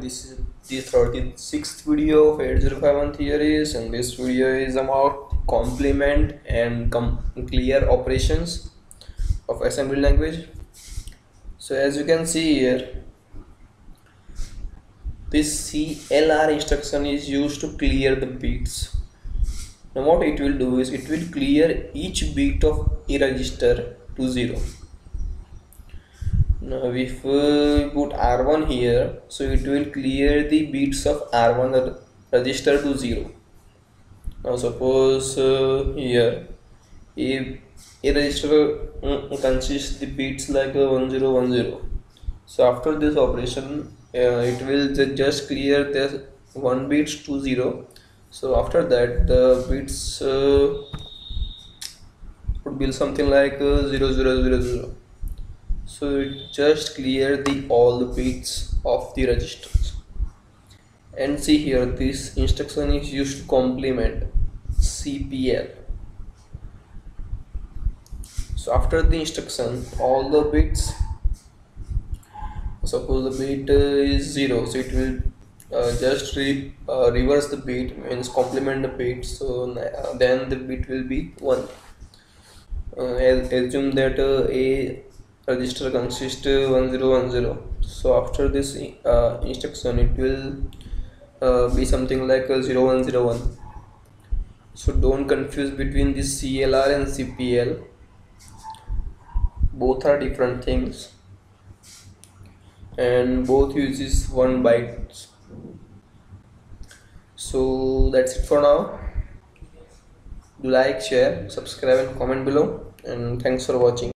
this is the 36th video of 8051 theories and this video is about complement and com clear operations of assembly language. So as you can see here this CLR instruction is used to clear the bits now what it will do is it will clear each bit of a register to zero now if we put r1 here so it will clear the bits of r1 register to 0 now suppose uh, here if a register uh, consists the bits like uh, 1010 so after this operation uh, it will just clear the one bits to 0 so after that the bits uh, would be something like uh, 0000 so it just clear the all the bits of the registers. And see here this instruction is used to complement CPL so after the instruction all the bits suppose the bit uh, is 0 so it will uh, just re uh, reverse the bit means complement the bit so uh, then the bit will be 1 uh, assume that a register consists 1010 so after this uh, instruction it will uh, be something like 0101 so don't confuse between this CLR and CPL both are different things. And both uses one byte. So that's it for now. Do like share subscribe and comment below. And thanks for watching